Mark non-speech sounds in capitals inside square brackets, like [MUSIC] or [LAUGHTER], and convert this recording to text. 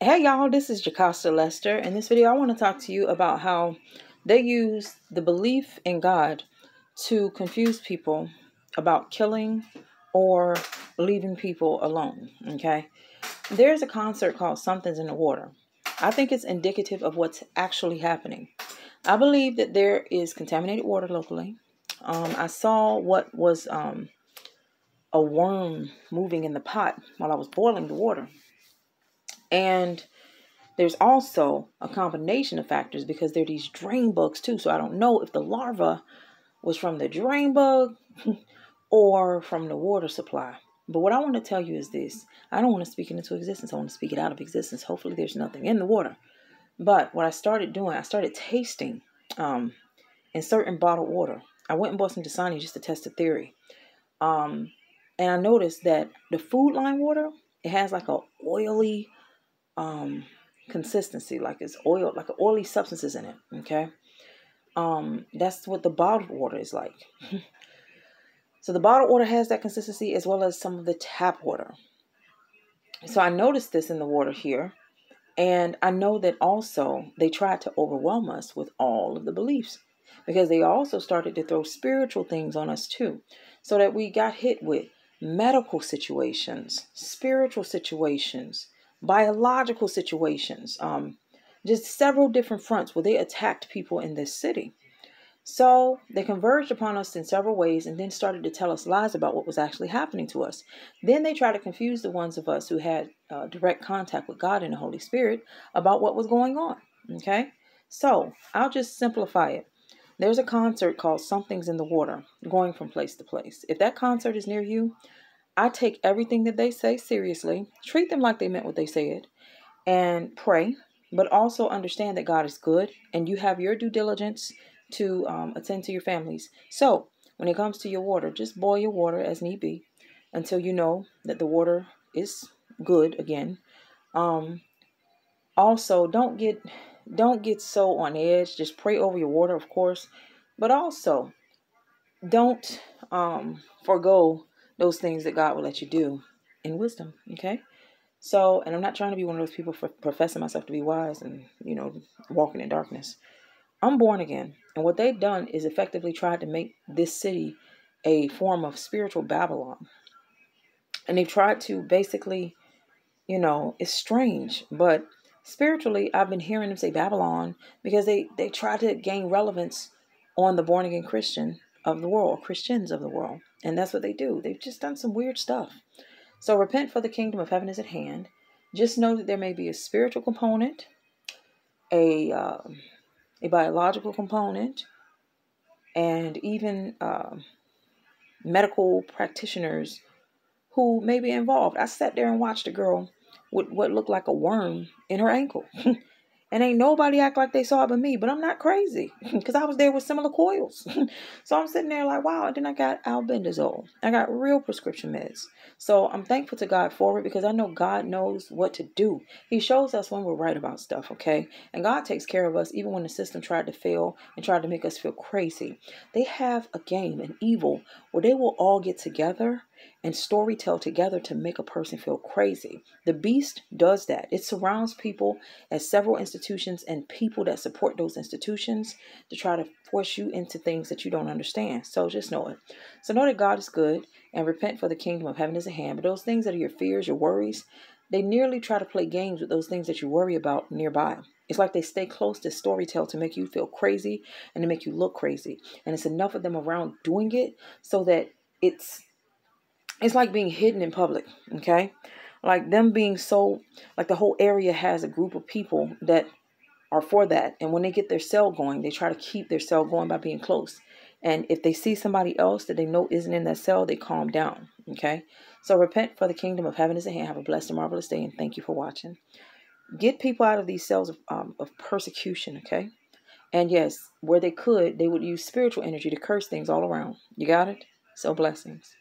Hey y'all, this is Jocasta Lester. In this video, I want to talk to you about how they use the belief in God to confuse people about killing or leaving people alone. Okay. There's a concert called Something's in the Water. I think it's indicative of what's actually happening. I believe that there is contaminated water locally. Um, I saw what was um, a worm moving in the pot while I was boiling the water. And there's also a combination of factors because there are these drain bugs too. So I don't know if the larva was from the drain bug [LAUGHS] or from the water supply. But what I want to tell you is this I don't want to speak it into existence. I want to speak it out of existence. Hopefully, there's nothing in the water. But what I started doing, I started tasting um, in certain bottled water. I went and bought some Dasani just to test the theory. Um, and I noticed that the Food Lion water, it has like a oily, um, consistency, like it's oil, like oily substances in it. Okay. Um, that's what the bottled water is like. [LAUGHS] so the bottled water has that consistency as well as some of the tap water. So I noticed this in the water here. And I know that also they tried to overwhelm us with all of the beliefs because they also started to throw spiritual things on us too. So that we got hit with medical situations, spiritual situations, biological situations, um, just several different fronts where they attacked people in this city. So they converged upon us in several ways and then started to tell us lies about what was actually happening to us. Then they tried to confuse the ones of us who had uh, direct contact with God and the Holy Spirit about what was going on. Okay? So I'll just simplify it. There's a concert called Something's in the Water going from place to place. If that concert is near you, I take everything that they say seriously, treat them like they meant what they said, and pray, but also understand that God is good and you have your due diligence to um, attend to your families. So, when it comes to your water, just boil your water as need be until you know that the water is good again. Um, also, don't get don't get so on edge. Just pray over your water, of course, but also don't um, forego those things that God will let you do in wisdom. Okay. So, and I'm not trying to be one of those people for professing myself to be wise and, you know, walking in darkness. I'm born again. And what they've done is effectively tried to make this city a form of spiritual Babylon. And they've tried to basically, you know, it's strange, but spiritually, I've been hearing them say Babylon because they, they try to gain relevance on the born again Christian of the world, Christians of the world. And that's what they do. They've just done some weird stuff. So repent for the kingdom of heaven is at hand. Just know that there may be a spiritual component, a uh, a biological component, and even uh, medical practitioners who may be involved. I sat there and watched a girl with what looked like a worm in her ankle. [LAUGHS] And ain't nobody act like they saw it but me. But I'm not crazy [LAUGHS] because I was there with similar coils. [LAUGHS] so I'm sitting there like, wow. And then I got albendazole. I got real prescription meds. So I'm thankful to God for it because I know God knows what to do. He shows us when we're right about stuff, okay? And God takes care of us even when the system tried to fail and tried to make us feel crazy. They have a game, an evil, where they will all get together and story tell together to make a person feel crazy. The beast does that. It surrounds people at several institutions and people that support those institutions to try to force you into things that you don't understand. So just know it. So know that God is good and repent for the kingdom of heaven is at hand. But those things that are your fears, your worries, they nearly try to play games with those things that you worry about nearby. It's like they stay close to storytell to make you feel crazy and to make you look crazy. And it's enough of them around doing it so that it's it's like being hidden in public, okay? Like them being so, like the whole area has a group of people that are for that. And when they get their cell going, they try to keep their cell going by being close. And if they see somebody else that they know isn't in that cell, they calm down, okay? So repent for the kingdom of heaven is at hand. Have a blessed and marvelous day, and thank you for watching. Get people out of these cells of, um, of persecution, okay? And yes, where they could, they would use spiritual energy to curse things all around. You got it? So blessings.